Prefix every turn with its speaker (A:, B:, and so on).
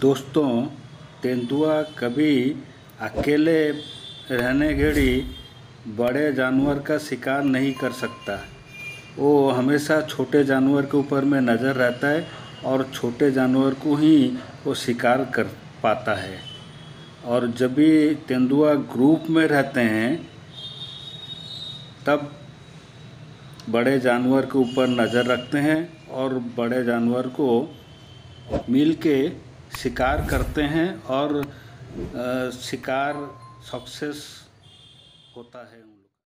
A: दोस्तों, तेंदुआ कभी अकेले रहने घड़ी बड़े जानवर का शिकार नहीं कर सकता। वो हमेशा छोटे जानवर के ऊपर में नज़र रहता है और छोटे जानवर को ही वो शिकार कर पाता है। और जब भी तेंदुआ ग्रुप में रहते हैं, तब बड़े जानवर के ऊपर नज़र रखते हैं और बड़े जानवर को मिल के शिकार करते हैं और शिकार सक्सेस होता है